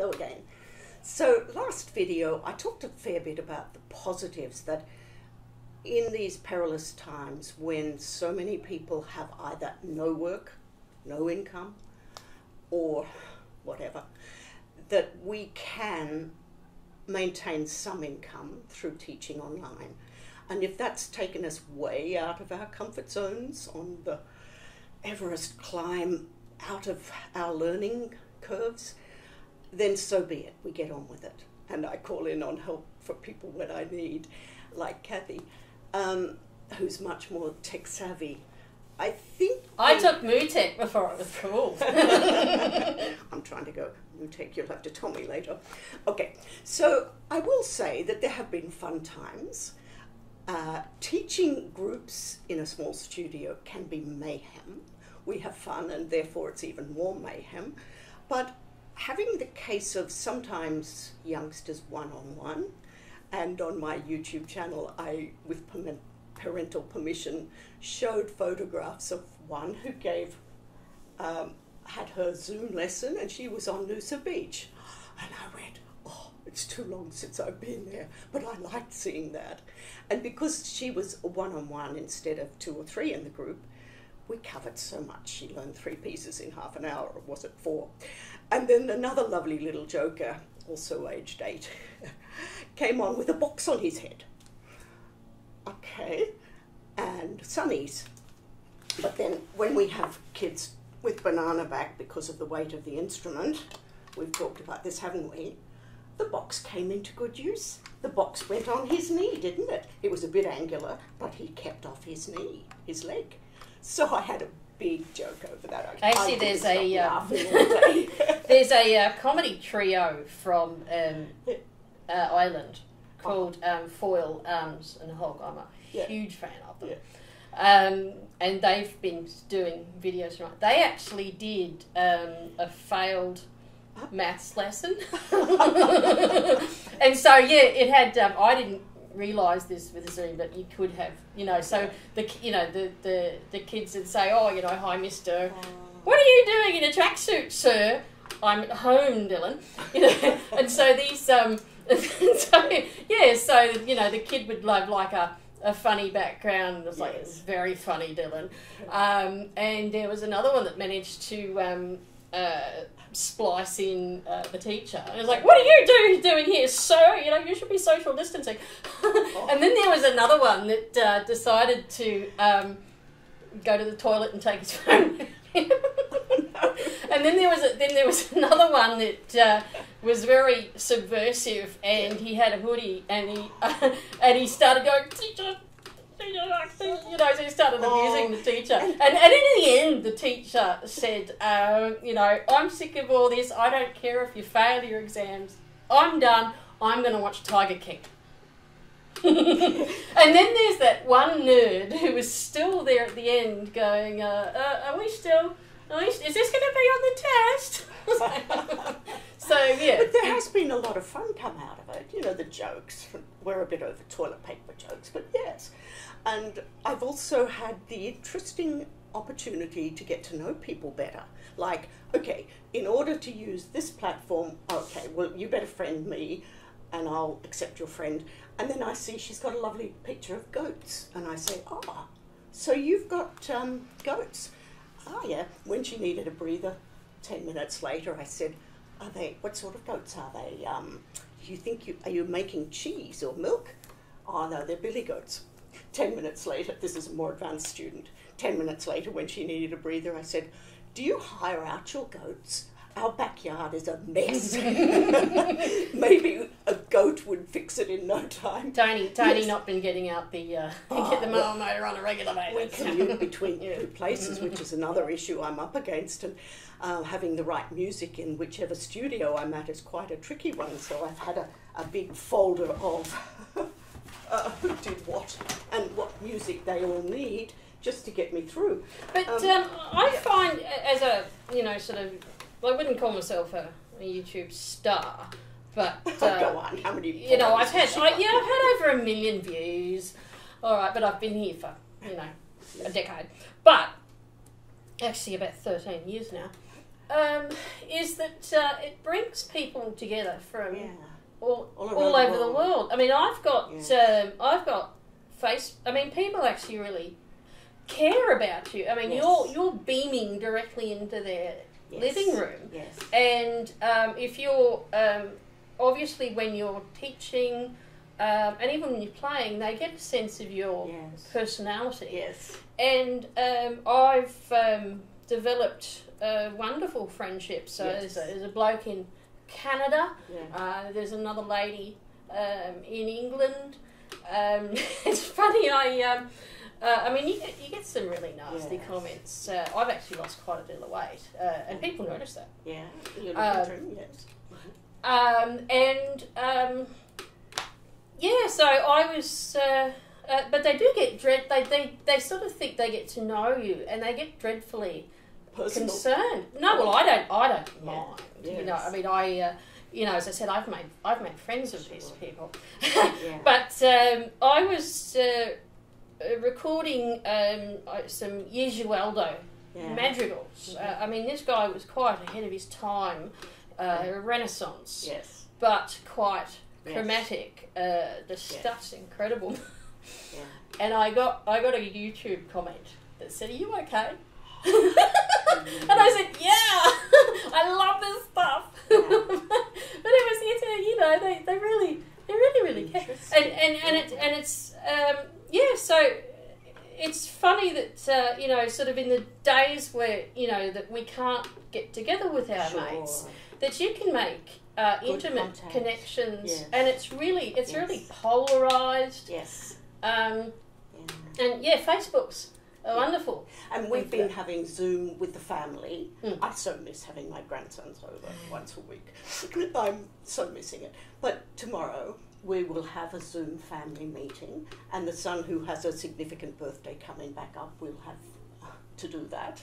Hello again. So, last video, I talked a fair bit about the positives that in these perilous times when so many people have either no work, no income, or whatever, that we can maintain some income through teaching online. And if that's taken us way out of our comfort zones on the Everest climb out of our learning curves, then so be it. We get on with it. And I call in on help for people when I need, like Kathy, um, who's much more tech savvy. I think. I took MooTech before it was cool. I'm trying to go MooTech, you'll have to tell me later. Okay, so I will say that there have been fun times. Uh, teaching groups in a small studio can be mayhem. We have fun, and therefore it's even more mayhem. But having the case of sometimes youngsters one on one, and on my YouTube channel, I, with parental permission, showed photographs of one who gave, um, had her Zoom lesson, and she was on Noosa Beach. And I went, oh, it's too long since I've been there, but I liked seeing that. And because she was one on one instead of two or three in the group, we covered so much. She learned three pieces in half an hour, or was it four? And then another lovely little joker, also aged eight, came on with a box on his head. Okay, and sunnies. But then when we have kids with banana back because of the weight of the instrument, we've talked about this, haven't we? The box came into good use. The box went on his knee, didn't it? It was a bit angular, but he kept off his knee, his leg. So I had a big joke over that. I, Actually, there's a um, there's a uh, comedy trio from um, uh, Ireland called um, Foil Arms and Hog. I'm a yeah. huge fan of them. Yeah. Um, and they've been doing videos right. They actually did um, a failed maths lesson, and so yeah, it had. Um, I didn't realise this with Zoom, but you could have, you know. So the you know the the, the kids would say, "Oh, you know, hi, Mister, what are you doing in a tracksuit, sir?" I'm at home, Dylan. You know, and so these um, so yeah, so you know, the kid would love like a a funny background. It's like yes. it's very funny, Dylan. Um, and there was another one that managed to um, uh, splice in uh, the teacher. And it was like, "What are you doing doing here, sir? You know, you should be social distancing." and then there was another one that uh, decided to um, go to the toilet and take his phone. and then there was a, then there was another one that uh, was very subversive, and he had a hoodie, and he and he started going, teacher, you know, so he started abusing the teacher. And, and in the end, the teacher said, um, you know, I'm sick of all this. I don't care if you fail your exams. I'm done. I'm going to watch Tiger King. and then there's that one nerd who was still there at the end going, uh, uh, are we still, are we, is this going to be on the test? so, yeah. But there has been a lot of fun come out of it. You know, the jokes were a bit over toilet paper jokes, but yes. And I've also had the interesting opportunity to get to know people better. Like, okay, in order to use this platform, okay, well, you better friend me and I'll accept your friend. And then I see she's got a lovely picture of goats. And I say, ah, oh, so you've got um, goats. Ah, yeah. When she needed a breather, 10 minutes later, I said, are they, what sort of goats are they? Um, you think you, are you making cheese or milk? Oh, no, they're billy goats. 10 minutes later, this is a more advanced student, 10 minutes later when she needed a breather, I said, Do you hire out your goats? Our backyard is a mess. Maybe a goat would fix it in no time. Tony, Tony, yes. not been getting out the uh, oh, get the mower motor on a regular basis. We commute between yeah. two places, which is another issue I'm up against, and uh, having the right music in whichever studio I'm at is quite a tricky one. So I've had a, a big folder of uh, who did what and what music they all need just to get me through. But um, um, I yeah. find, as a you know, sort of, well, I wouldn't call myself a, a YouTube star, but uh, go on. How many? You know, I've had, I, yeah, I've had over a million views. All right, but I've been here for you know a decade, but actually about thirteen years now. um, is that uh, it brings people together from Yeah. all, All all, around the over the world. world. I mean, I've got Yes. um, I've got face. I mean, people actually really care about you. I mean, Yes. you're you're beaming directly into their Yes. living room, Yes. and um, if you're um, obviously when you're teaching. Um, and even when you're playing, they get a sense of your Yes. personality. Yes. And um, I've um, developed uh, wonderful friendships. So Yes. there's, a, there's a bloke in Canada. Yeah. Uh, there's another lady um, in England. Um, it's funny. I um, uh, I mean, you get, you get some really nasty Yes. comments. Uh, I've actually lost quite a deal of weight, uh, and people notice that. Yeah. You're Um. Yes. Um, and um, yeah, so I was, uh, uh, but they do get dread. They, they they sort of think they get to know you, and they get dreadfully Personal. concerned. No, well, I don't. I don't mind. You know, I mean, I. Uh, you know, as I said, I've made I've made friends with these people, Yeah. but um, I was uh, recording um, uh, some Gesualdo yeah. madrigals. Uh, I mean, this guy was quite ahead of his time, uh, Renaissance, Yes. but quite Yes. chromatic. Uh, the stuff's incredible. Yeah. and I got I got a YouTube comment that said, "Are you okay?" and I said, "Yeah, I love this stuff." but it was it's you know they, they really they really really care and and and it and it's um, yeah so it's funny that uh, you know sort of in the days where you know that we can't get together with our Sure. mates that you can make uh, intimate contact. connections Yes. and it's really it's Yes. really polarized Yes. um, Yeah. and yeah facebook's Yeah. wonderful And we've been having Zoom with the family. Mm. I so miss having my grandsons over once a week. I'm so missing it. But tomorrow we will have a Zoom family meeting, and the son who has a significant birthday coming back up will have to do that.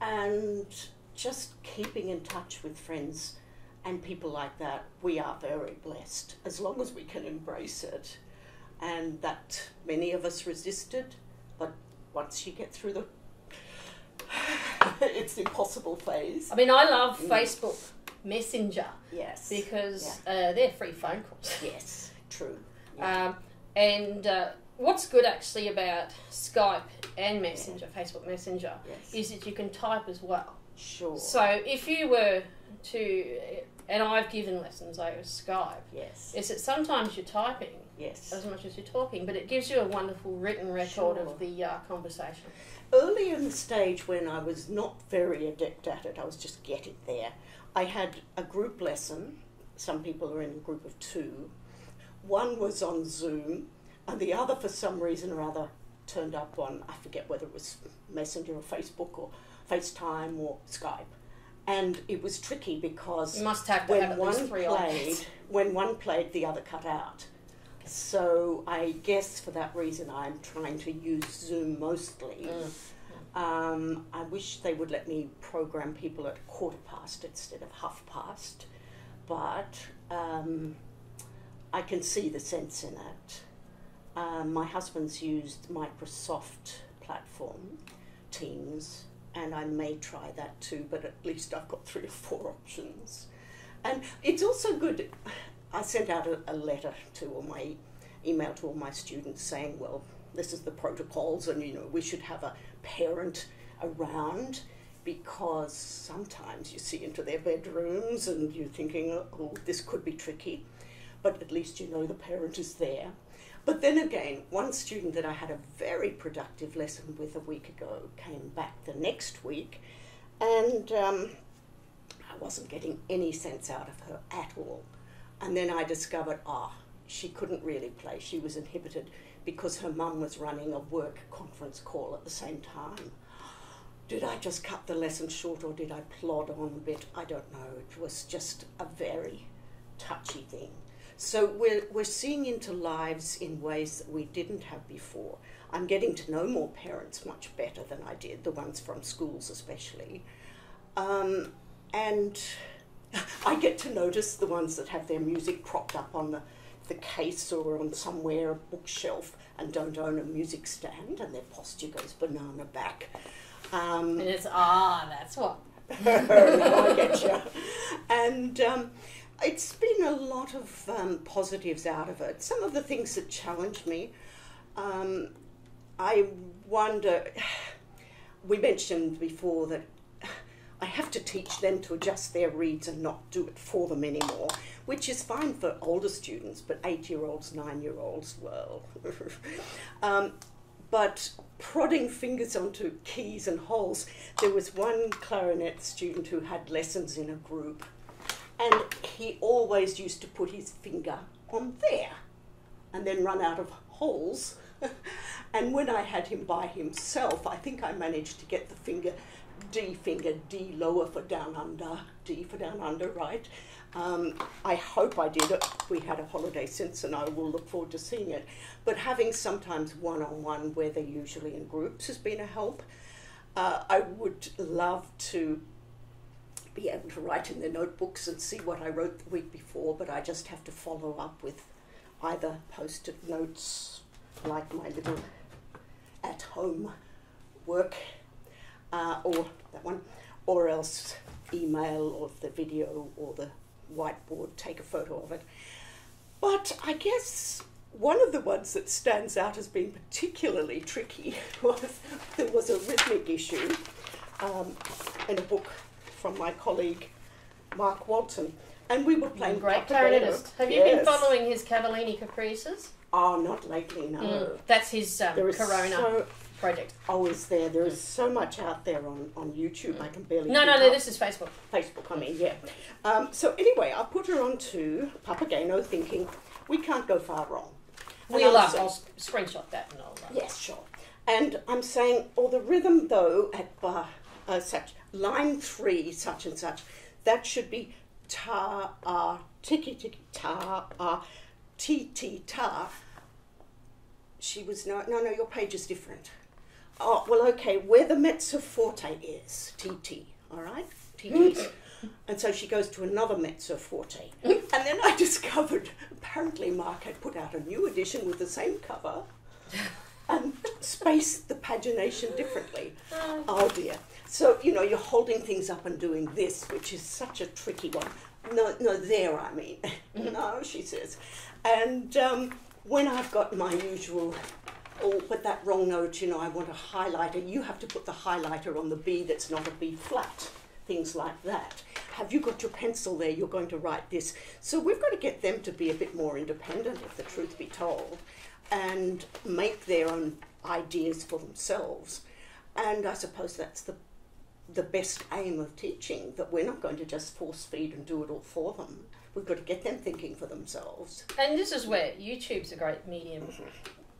And just keeping in touch with friends and people like that, we are very blessed as long as we can embrace it. And that many of us resisted, but once you get through the it's the impossible phase. i mean i love Mm. facebook messenger Yes. because uh, they're free phone calls yes, true. Yeah. Um, and uh, what's good actually about Skype and Messenger, Facebook Messenger, yes. is that you can type as well. sure. So if you were to, and I've given lessons over Skype, yes. is that sometimes you're typing Yes. as much as you're talking, but it gives you a wonderful written record Sure. of the uh, conversation. Early in the stage when I was not very adept at it, I was just getting there. I had a group lesson. Some people are in a group of two. One was on Zoom, and the other, for some reason or other, turned up on I forget whether it was Messenger or Facebook or FaceTime or Skype. And it was tricky because You must have when have one played, when one played, the other cut out. So I guess for that reason, I'm trying to use Zoom mostly. Mm. Um, I wish they would let me program people at quarter past instead of half past, but um, I can see the sense in it. Um, my husband's used Microsoft platform, Teams, and I may try that too, but at least I've got three or four options. And it's also good. I sent out a, a letter to all my email to all my students saying, well, this is the protocols, and you know, we should have a parent around because sometimes you see into their bedrooms and you're thinking, oh, this could be tricky, but at least you know the parent is there. But then again, one student that I had a very productive lesson with a week ago came back the next week, and um, I wasn't getting any sense out of her at all. And then I discovered, ah, she couldn't really play. She was inhibited because her mum was running a work conference call at the same time. Did I just cut the lesson short or did I plod on a bit? I don't know. It was just a very touchy thing. So we're, we're seeing into lives in ways that we didn't have before. I'm getting to know more parents much better than I did, the ones from schools especially. Um, and I get to notice the ones that have their music propped up on the, the case or on somewhere, a bookshelf, and don't own a music stand, and their posture goes banana back. Um, And it's, ah, that's what. I get you. And um, it's been a lot of um, positives out of it. Some of the things that challenged me, um, I wonder. We mentioned before that I have to teach them to adjust their reeds and not do it for them anymore, which is fine for older students, but eight year olds, nine year olds, well. um, but prodding fingers onto keys and holes, there was one clarinet student who had lessons in a group, and he always used to put his finger on there and then run out of holes. and when I had him by himself, I think I managed to get the finger D finger, D lower for down under, D for down under, right? Um, I hope I did it. We had a holiday since, and I will look forward to seeing it. But having sometimes one on one, where they're usually in groups, has been a help. Uh, I would love to be able to write in their notebooks and see what I wrote the week before, but I just have to follow up with either post it notes like my little at home work uh, or that one, or else email or the video or the whiteboard, take a photo of it. But I guess one of the ones that stands out as being particularly tricky was there was a rhythmic issue um, in a book from my colleague Mark Walton, and we were playing Great clarinetist. Have you Yes. been following his Cavallini Caprices? Oh, not lately, no. Mm, that's his um, There is Corona so project. oh, is there? There is so much out there on, on YouTube. I can barely. No, no, no. This is Facebook. Facebook, I mean, yeah. Um, so anyway, I put her on to Papageno thinking we can't go far wrong. And We'll saying- I'll screenshot that and I'll. Uh, Yes, sure. And I'm saying, or the rhythm though at bar, uh, such line three, such and such, that should be ta ah tiki tiki ta ah ti ti ta. She was no no no. Your page is different. Oh well, okay. Where the mezzo forte is T T. All right, TTs. And so she goes to another mezzo forte. and then I discovered apparently Mark had put out a new edition with the same cover and spaced the pagination differently. Oh dear. So, you know, you're holding things up and doing this, which is such a tricky one. No, no, there, I mean. no, she says. And um, when I've got my usual, oh, but that wrong note, you know, I want a highlighter, you have to put the highlighter on the B that's not a B flat, things like that. Have you got your pencil there? You're going to write this. So we've got to get them to be a bit more independent, if the truth be told, and make their own ideas for themselves. And I suppose that's the the best aim of teaching that we're not going to just force feed and do it all for them. We've got to get them thinking for themselves. And this is where YouTube's a great medium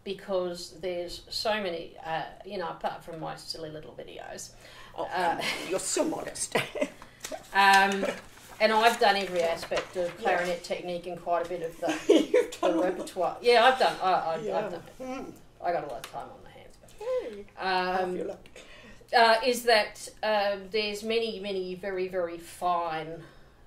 because there's so many, uh, you know, apart from my silly little videos. Oh, Uh, you're so modest. Um, and I've done every aspect of clarinet technique and quite a bit of the, the repertoire. Yeah, I've done. I, I, Yeah. I've done. Mm. I got a lot of time on my hands. Hey, I um, feel like- uh, is that um, there's many, many very, very fine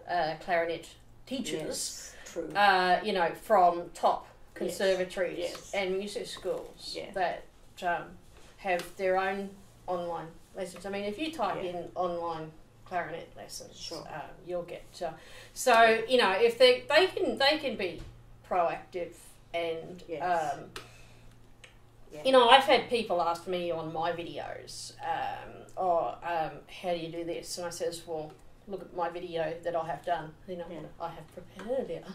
uh, clarinet teachers. Yes, true. uh, you know, from top conservatories yes. and music schools Yeah. that um, have their own online lessons. I mean, if you type Yeah. in online clarinet lessons, Sure. um, you'll get. Uh, so you know, if they they can they can be proactive and. Yes. Um, Yeah. you know, I've had people ask me on my videos, um, "Oh, um, how do you do this?" And I says, "Well, look at my video that I have done. You know. I have prepared it."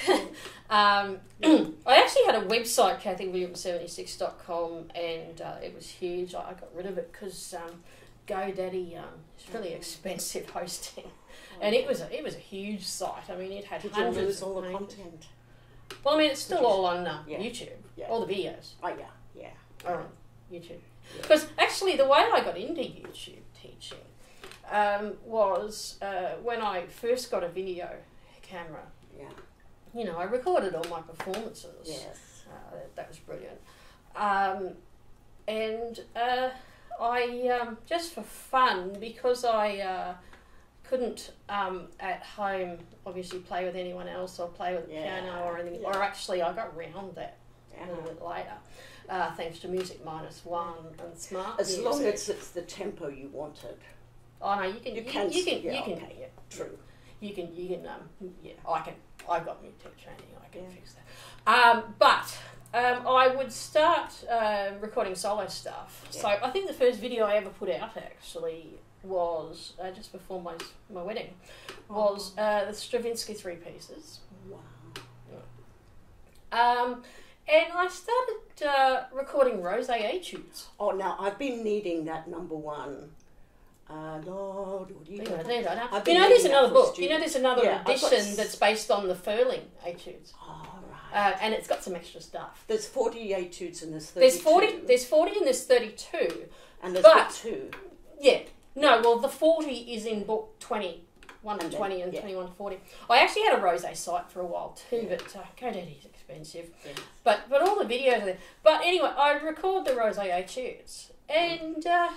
um, I actually had a website, kathywilliams76.com, and uh, it was huge. I got rid of it because um, GoDaddy um, is really expensive hosting, and it was a, it was a huge site. I mean, it had Did you hundreds lose all the content? Well, I mean, it's still Did all on uh, Yeah. YouTube, Yeah. all the videos Oh, yeah, yeah. are on YouTube. Yeah. Because actually, the way I got into YouTube teaching um, was uh, when I first got a video camera. Yeah. You know, I recorded all my performances. Yes. Uh, that, that was brilliant. Um, and uh, I, um, just for fun, because I uh, couldn't um, at home obviously play with anyone else or play with the Yeah, piano or anything, yeah. or actually I got round that a little bit later, uh, thanks to Music Minus One and Smart As Music. long as it's the tempo you wanted. Oh no, you can. You You, can You, can. yeah, you can. okay. Yeah, True. You can. You can. Um. Yeah. I can. I've got MUTEC training. I can Yeah. fix that. Um. But. Um, I would start uh, recording solo stuff. So I think the first video I ever put out actually was uh, just before my my wedding was uh, the Stravinsky three pieces. Wow. Um, and I started uh, recording rose etudes. Oh, now I've been needing that number one. Uh, Lord, you know, you know, there's another book. You know, there's another Yeah, edition that's based on the Ferling etudes, All right. uh, and it's got some extra stuff. There's 40 etudes in this. 32. There's forty. There's forty and there's thirty-two. and there's but- two. Yeah. No. Well, the forty is in book twenty. 1 to And then- 20 and yeah. 21 to 40. I actually had a rose site for a while too, but uh, GoDaddy's expensive. Yeah. But but all the videos are there. But anyway, I'd record the rose etudes, and uh,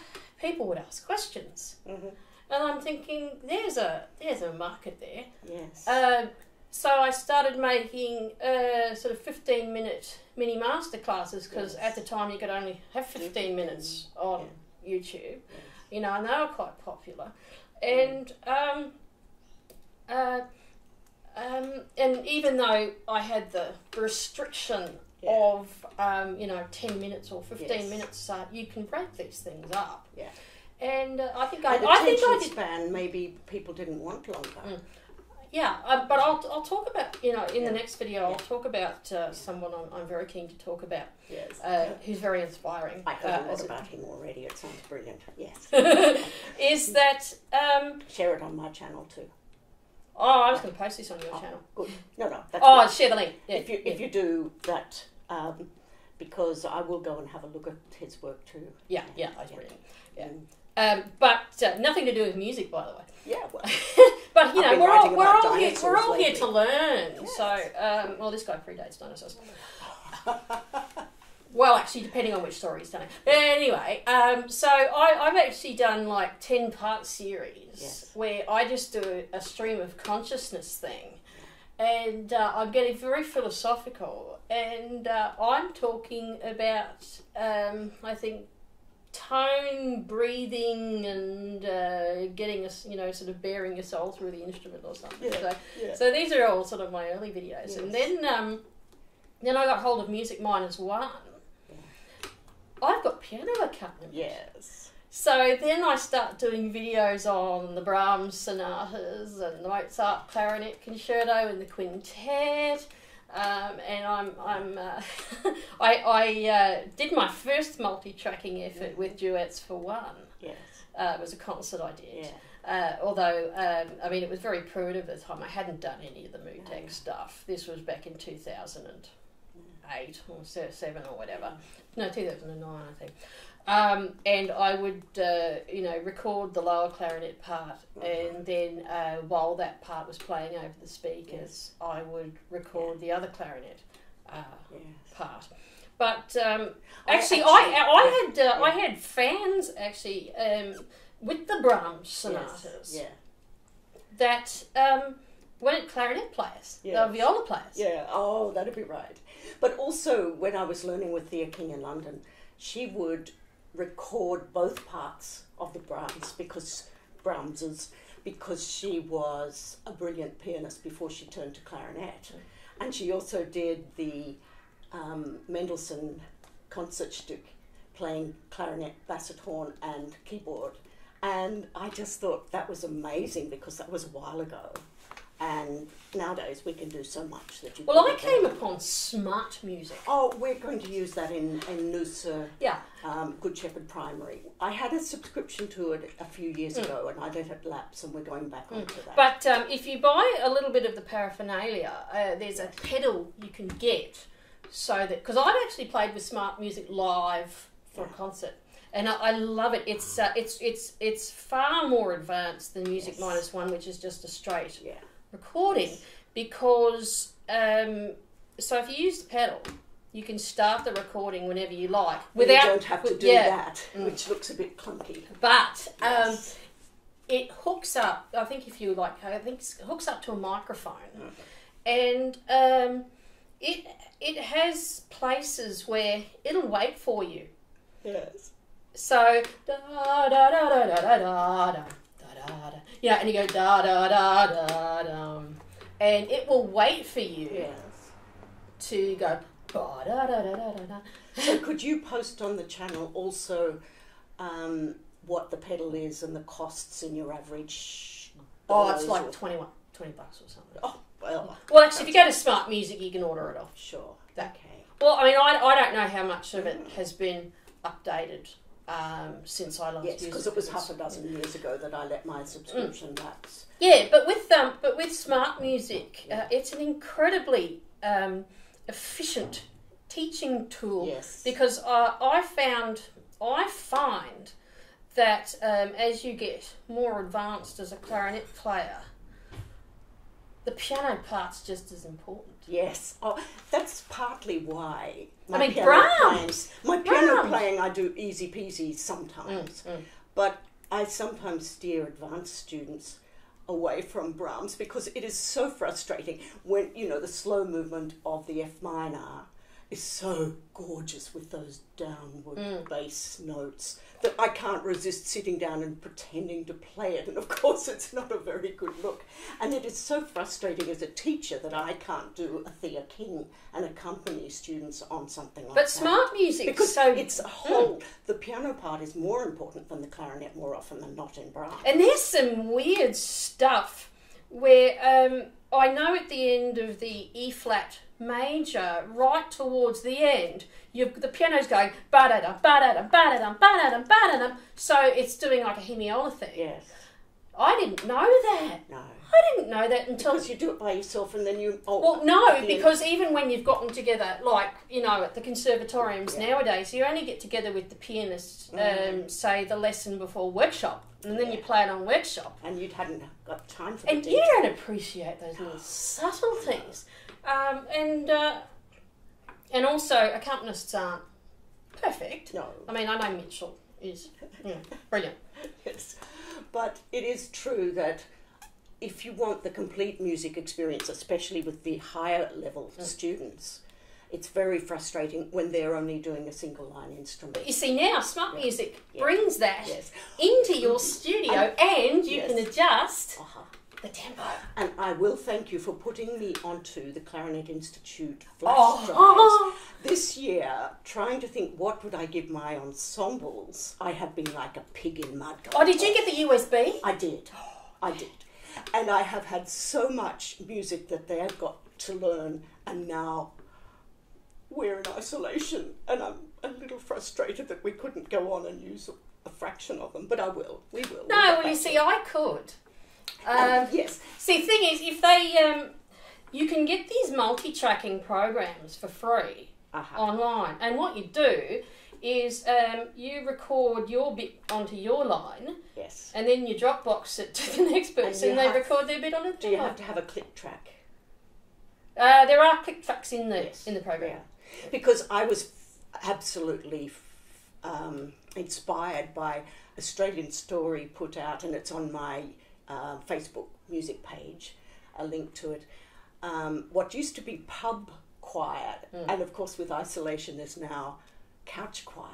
people would ask questions. hmm And I'm thinking, there's a there's a market there. Yes. Uh, so I started making uh, sort of 15 minute mini master classes because Yes. at the time you could only have 15 minutes on YouTube, you know, and they were quite popular. And um, uh, um, and even though I had the restriction Yeah. of um, you know 10 minutes or 15 Yes. minutes, uh, you can break these things up. Yeah. And uh, I think I, I think I did span, maybe people didn't want longer. Mm. Yeah, uh, but I'll, I'll talk about, you know, in Yeah. the next video, I'll talk about uh, someone I'm, I'm very keen to talk about Yes. uh, who's very inspiring. I heard uh, a lot as a- about him already. It sounds brilliant. Yes. is that, um, Share it on my channel too. oh, I was going to post this on your Oh, channel. Good. No, no. That's Oh, good. share the link. Yeah, if you if you do that, um, because I will go and have a look at his work too. yeah, yeah, that's brilliant. Yeah. Mm. Um, but uh, nothing to do with music, by the way. Yeah. Well, but you know, we're all we're all here we're all here to learn. Yes. So, um, well, this guy predates dinosaurs. Well, actually, depending on which story he's telling. But anyway, um, so I, I've actually done like 10 part series Yes. where I just do a stream of consciousness thing. And uh, I'm getting very philosophical. And uh, I'm talking about, um, I think, tone, breathing, and uh, getting us, you know, sort of baring your soul through the instrument or something. Yeah. So, yeah. so these are all sort of my early videos, and then um, then I got hold of Music Minus One. I've got piano accompaniment. Yes. So then I start doing videos on the Brahms sonatas and the Mozart clarinet concerto and the quintet. Um, and I'm I'm uh, I I uh, did my first multi-tracking effort with duets for one. Yes. Uh, it was a concert I did. Yeah. Uh, although, um, I mean, it was very primitive at the time. I hadn't done any of the No. stuff. This was back in 2008 or 7 or whatever. No, 2009, I think. Um, and I would, uh, you know, record the lower clarinet part, and then uh, while that part was playing over the speakers, I would record the other clarinet uh, Yes. part. But um, I actually, actually- I I had uh, yeah. I had fans actually um, with the Brahms sonatas Yes. that um, weren't clarinet players; they were viola players. Yeah. Yeah. Oh, that'd be right. But also, when I was learning with Thea King in London, she would record both parts of the Brahms because Brahms's because she was a brilliant pianist before she turned to clarinet, and she also did the um, Mendelssohn Concertstück, playing clarinet, basset horn, and keyboard. And I just thought that was amazing because that was a while ago. And nowadays we can do so much that you. Well, I came upon smart music. Oh, we're going to use that in in Noosa, Yeah, um, Good Shepherd Primary. I had a subscription to it a few years ago, and I let it lapse, and we're going back onto that. Mm. but um, if you buy a little bit of the paraphernalia, uh, there's a pedal you can get so that because I've actually played with smart music live for a concert. And I, I love it. It's uh, it's it's it's far more advanced than Music Yes. Minus One, which is just a straight yeah, recording because um, so if you use the pedal, you can start the recording whenever you like. Without you don't have to do yeah. that, mm. which looks a bit clunky. But um, yes. it hooks up. I think if you like, I think hooks up to a microphone, mm. and um, it it has places where it'll wait for you. Yes. So da da da da da da da. You know, and you go da da da da dum, and it will wait for you Yes. to go da da da da da da. So could you post on the channel also um, what the pedal is and the costs in your average? Oh, it's like or- 21, 20 bucks or something. Oh well, Well, actually, if you go to Smart Music, you can order it off. sure. That- Okay. Well, I mean, I, I don't know how much of it has been updated um, since I last Yes, because it was half a dozen years ago that I let my subscription Mm. lapse. Yeah, but with um, but with smart music, uh, it's an incredibly um, efficient teaching tool Yes. because uh, I found I find that um, as you get more advanced as a clarinet player, the piano part's just as important. Yes. Oh, that's partly why. My I mean, piano Brahms. Playing, my piano Brahms. playing, I do easy peasy sometimes, Mm, mm. but I sometimes steer advanced students away from Brahms because it is so frustrating when you know the slow movement of the F minor is so gorgeous with those downward Mm. bass notes that I can't resist sitting down and pretending to play it. And of course, it's not a very good look. And it is so frustrating as a teacher that I can't do a Thea King and accompany students on something like But that. But smart music, Because so it's a whole, the piano part is more important than the clarinet more often than not in Brahms. And there's some weird stuff where um, I know at the end of the E flat major, right towards the end, you've, the piano's going ba da da ba da da ba da da ba da da ba da da. So it's doing like a hemiola thing. Yes. I didn't know that. No. I didn't know that until. Because you do it by yourself and then you. Oh, Well, no, at the end- because even when you've gotten together, like, you know, at the conservatoriums Yeah. nowadays, you only get together with the pianist, um, Mm. say, the lesson before workshop, and then you play it on workshop. And you hadn't got time for And you don't appreciate those little subtleties. Um, and uh, and also, accompanists aren't perfect. No. I mean, I know Mitchell is know, brilliant. Yes. But it is true that if you want the complete music experience, especially with the higher level Mm. students, it's very frustrating when they're only doing a single line instrument. But you see, now smart music Yeah. brings that Yes. into your studio, and you Yes. can adjust Uh-huh. the tempo. And I will thank you for putting me onto the Clarinet Institute flash Oh. drives. This year, trying to think what would I give my ensembles, I have been like a pig in mud. Oh, did you get the USB? I did. I did. And I have had so much music that they have got to learn, and now we're in isolation, and I'm a little frustrated that we couldn't go on and use a, fraction of them, but I will. We will. No, well, you see. I could. Um, Um, yes, see, thing is, if they, um, you can get these multi-tracking programs for free uh-huh. online, and what you do is um, you record your bit onto your line, yes. and then you Dropbox it to the next person, you and they have- record their bit on it. Do you have to have a click track? Uh, there are click tracks in the Yes. in the program. Yeah. Because I was absolutely um, inspired by Australian Story put out, and it's on my uh, Facebook music page, a link to it. Um, what used to be pub choir, Mm. and of course with isolation there's now couch choir.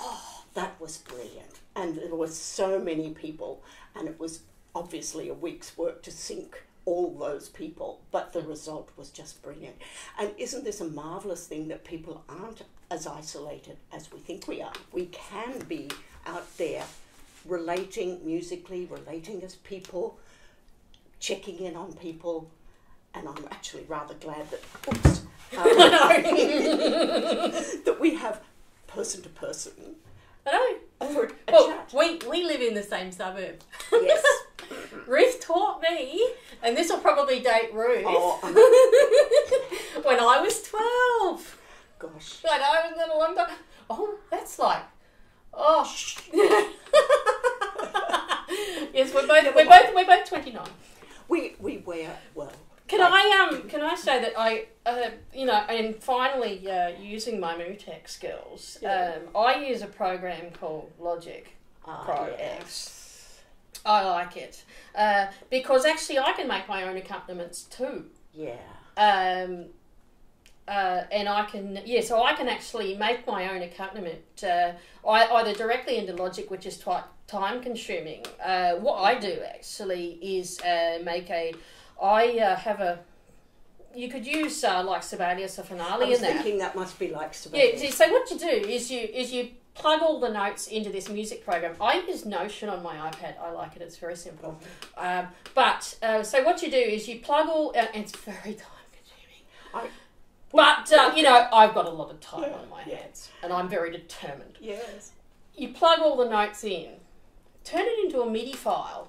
Oh, that was brilliant. And there were so many people, and it was obviously a week's work to sync all those people, but the result was just brilliant. And isn't this a marvelous thing that people aren't as isolated as we think we are? We can be out there relating musically, relating as people, checking in on people, and I'm actually rather glad that, oops, um, that we have person to person I know. for a Well, chat. we, we live in the same suburb. Yes. Ruth taught me, and this will probably date Ruth. Oh, when I was 12. gosh. Like I know, isn't that a long time? Oh, that's like, oh. yes, we're both, we're both, we're both 29. We, we wear well. Can I um can I say that I uh, you know and finally uh, using my Mutex skills Yeah. um, I use a program called Logic Ah, Pro yes. X. I like it uh, because actually I can make my own accompaniments too Yeah. um, uh, and I can yeah so I can actually make my own accompaniment uh, I, either directly into Logic which is type time consuming. Uh, what I do actually is uh, make a. I uh, have a. You could use uh, like Sibelius or I Finale was in that. thinking that must be like Yeah. So what you do is you is you plug all the notes into this music program. I use Notion on my iPad. I like it. It's very simple. Um, but uh, so what you do is you plug all. Uh, and it's very time consuming. I- But uh, you know I've got a lot of time Yeah, on my yeah. hands, and I'm very determined. Yes. You plug all the notes in, turn it into a MIDI file,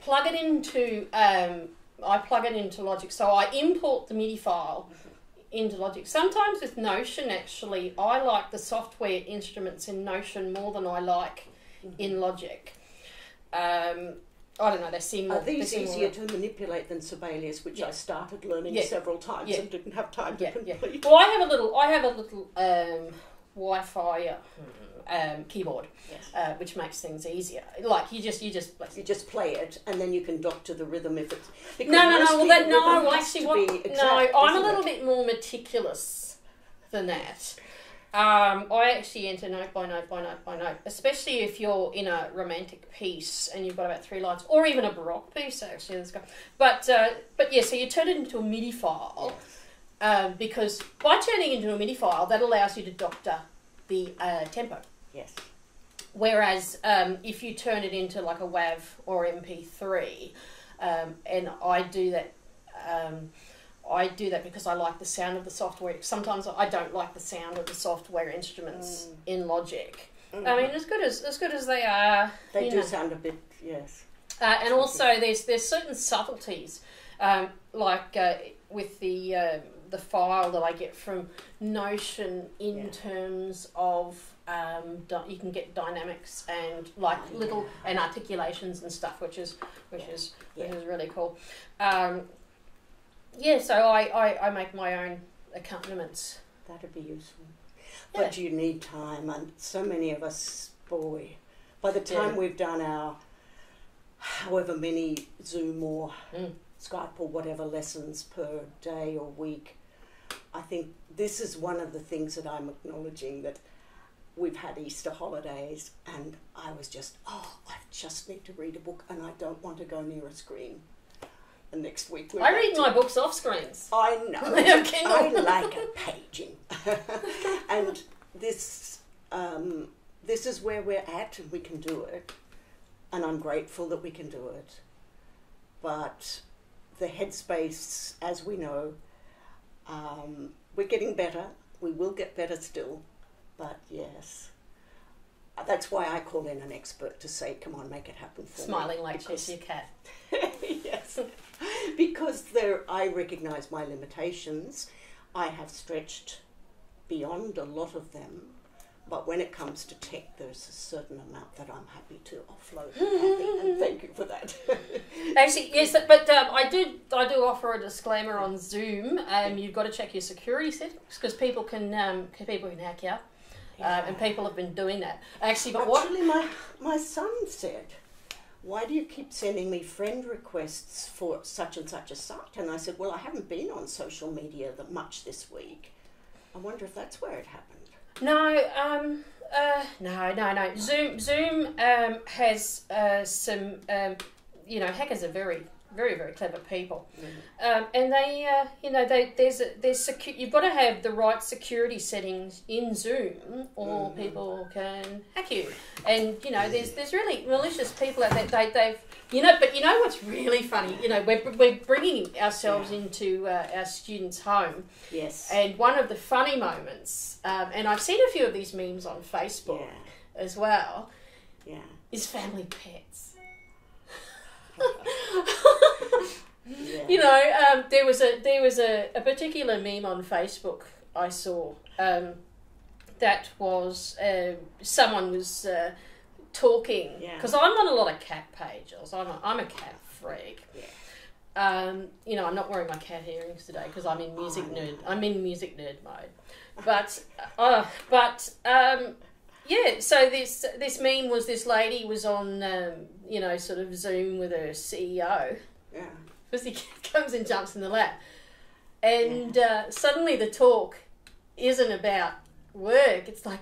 plug it into. Um, I plug it into Logic, so I import the MIDI file into Logic. Sometimes with Notion, actually, I like the software instruments in Notion more than I like in Logic. Um, I don't know. They seem more. Are these seem more- easier to manipulate than Sibelius, which Yeah. I started learning Yeah. several times Yeah. and didn't have time to complete? Well, I have a little. I have a little um, Wi-Fi uh, um, keyboard, Yes. uh, which makes things easier. Like you just you just You just play it, and then you can doctor the rhythm if it's. No, no, no. Well, that, no. Actually, what? be exact, no, I'm a little it? bit more meticulous than that. Um, I actually enter note by note by note by note, especially if you're in a romantic piece and you've got about three lines, or even a baroque piece. Actually. But uh, but yeah, so you turn it into a MIDI file um, because by turning into a MIDI file, that allows you to doctor the uh, tempo. Yes. Whereas um, if you turn it into like a WAV or MP3, um, and I do that, um, I do that because I like the sound of the software. Sometimes I don't like the sound of the software instruments in Logic. I mean, as good as as good as they are, They do know. sound a bit, yes. Uh, and also, there's there's certain subtleties, um, like uh, with the uh, the file that I get from Notion in Yeah. terms of um, di- you can get dynamics and like little and articulations and stuff, which is which Yeah. is which Yeah. is really cool. Um, yeah, so I, I, I make my own accompaniments. That'd be useful. But you need time, and so many of us, boy, by the time we've done our however many Zoom or Mm. Skype or whatever lessons per day or week, I think this is one of the things that I'm acknowledging that we've had Easter holidays, and I was just, oh, I just need to read a book, and I don't want to go near a screen. And next week I read my books off screens. I know. I like a paging, and this um, this is where we're at, and we can do it. And I'm grateful that we can do it. But the headspace, as we know, um, we're getting better. We will get better still, but yes. Uh, That's why I call in an expert to say, "Come on, make it happen for me." Smiling like because- Cheshire Cat. yes, because there, I recognise my limitations. I have stretched beyond a lot of them, but when it comes to tech, there's a certain amount that I'm happy to offload. Kathy, and thank you for that. Actually, yes, but um, I do I do offer a disclaimer on Zoom. Um, you've got to check your security settings because people can um, people can hack you, uh, and people have been doing that. Actually, but what? Actually, my my son said. Why do you keep sending me friend requests for such and such a site? And I said, Well, I haven't been on social media that much this week. I wonder if that's where it happened. No, um, uh, no, no, no. Zoom Zoom um, has uh, some. Um, you know, hackers are very, very, very clever people, um, and they, uh, you know, they there's a, there's secu- You've got to have the right security settings in Zoom, or people can hack you. And you know, there's there's really malicious people out there. They they've you know, but you know what's really funny? You know, we're we're bringing ourselves into uh, our students' home. Yes. And one of the funny moments, um, and I've seen a few of these memes on Facebook yeah. as well, Yeah. is family pets. Yeah. You know, um, there was a there was a, a particular meme on Facebook I saw um, that was uh, someone was uh, talking Yeah. because I'm on a lot of cat pages. I'm a, I'm a cat freak. Yeah. Um, you know, I'm not wearing my cat earrings today because I'm in music Oh, nerd. I'm in music nerd mode. But, uh, but um, yeah. So this this meme was this lady was on um, you know sort of Zoom with her CEO Yeah. because cat comes and jumps in the lap, and uh, suddenly the talk isn't about work. It's like,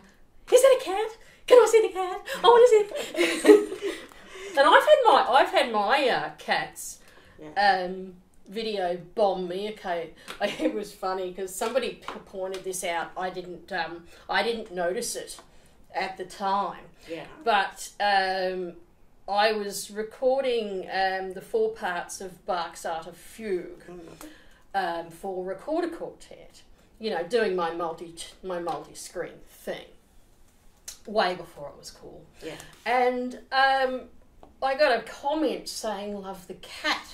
is that a cat? Can I see the cat? I want to see. it." and I've had my I've had my uh, cats Yeah. um, video bomb me. Okay, it was funny because somebody pointed this out. I didn't um, I didn't notice it at the time, Yeah. but um, I was recording um, the four parts of Bach's Art of Fugue Mm. um, for Recorder Quartet. You know, doing my multi my multi screen thing. Way before it was cool. Yeah. And um, I got a comment saying, Love the cat.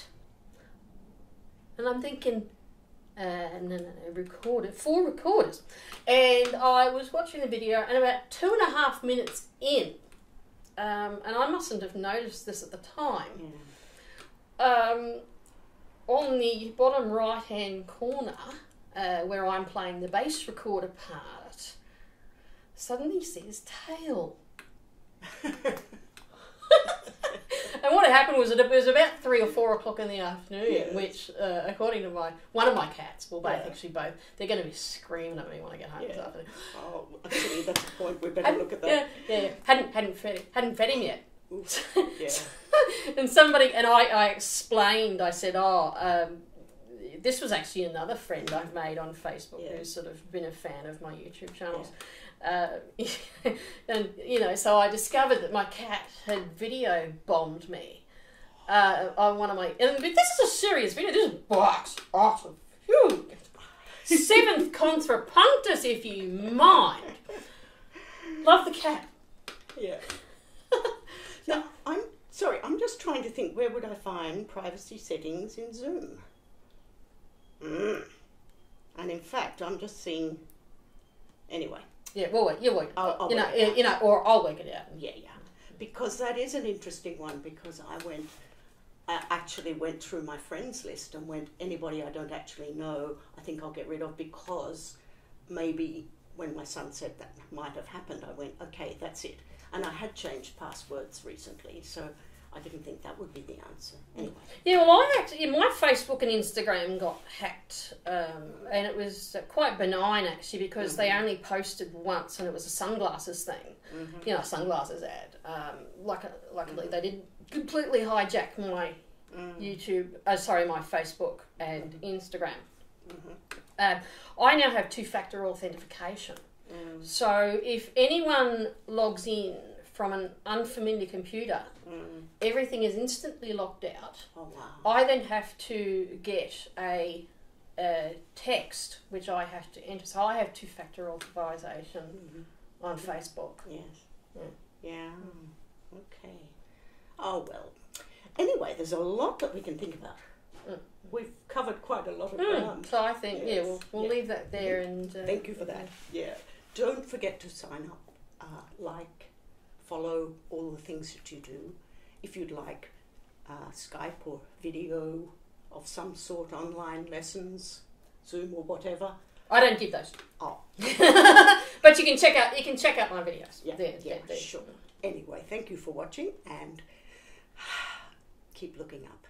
And I'm thinking, uh, no, no, no, recorded, four recorders. And I was watching the video, and about two and a half minutes in, um, and I mustn't have noticed this at the time, Yeah. um, on the bottom right hand corner, uh, where I'm playing the bass recorder part, suddenly says tail. And what had happened was that it was about three or four o'clock in the afternoon, Yes. which, uh, according to my one of my cats, well, both Yeah. actually both, they're going to be screaming at me when I get home this Yeah. afternoon. Oh, actually, that's the point. We better look at that. Yeah, yeah, hadn't hadn't fed him, hadn't fed him yet. Yeah. and somebody and I, I explained. I said, "Oh, um, this was actually another friend I've made on Facebook Yeah. who's sort of been a fan of my YouTube channels." Uh, and you know, so I discovered that my cat had video bombed me uh, on one of my. And this is a serious video. This is Bach's awesome. Phew. Seventh contrapunctus, if you mind. Love the cat. Yeah. now, I'm sorry, I'm just trying to think where would I find privacy settings in Zoom? Mm. And in fact, I'm just seeing. Anyway, Yeah, well, wait, you wait. I'll- I'll you know, work it out. you know, or I'll work it out. yeah, yeah. Because that is an interesting one because I went. I actually went through my friends list and went anybody I don't actually know. I think I'll get rid of because maybe when my son said that might have happened, I went okay, that's it. And I had changed passwords recently, so I didn't think that would be the answer. Anyway, Yeah, well, I actually, yeah, my Facebook and Instagram got hacked, um, and it was uh, quite benign actually because they only posted once, and it was a sunglasses thing, you know, a sunglasses ad. Um, luckily, luckily, they didn't completely hijack my YouTube, uh, sorry, my Facebook and Instagram. Um, I now have two-factor authentication. So if anyone logs in from an unfamiliar computer, everything is instantly locked out. oh wow, I then have to get a, a text which I have to enter. So I have two factor authorization on Facebook. yes, Yeah. yeah, okay. Oh well. Anyway, there's a lot that we can think about. Mm. We've covered quite a lot of Mm, ground. So I think, yeah, we'll, we'll yeah. leave that there and. Uh, Thank you for that. Yeah. Don't forget to sign up, uh, like, follow all the things that you do. If you'd like uh, Skype or video of some sort, online lessons, Zoom or whatever. I don't give those. Oh, but you can check out you can check out my videos. yeah, There- yeah, there- there. sure. Anyway, thank you for watching and keep looking up.